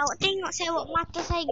Awak tengok buat mata saya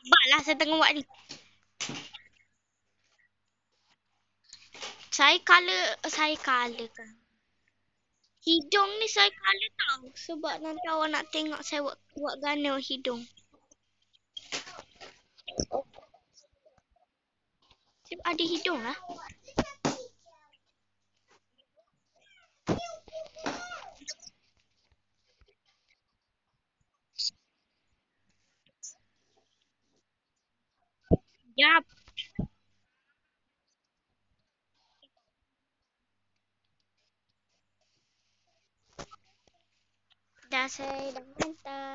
gana. Sabarlah saya tengah buat ni. Saya color, saya color kan. Hidung ni saya color tau. Sebab nanti awak nak tengok saya buat, buat gana hidung. Sebab ada hidung lah. job. Đã xây đóng ta.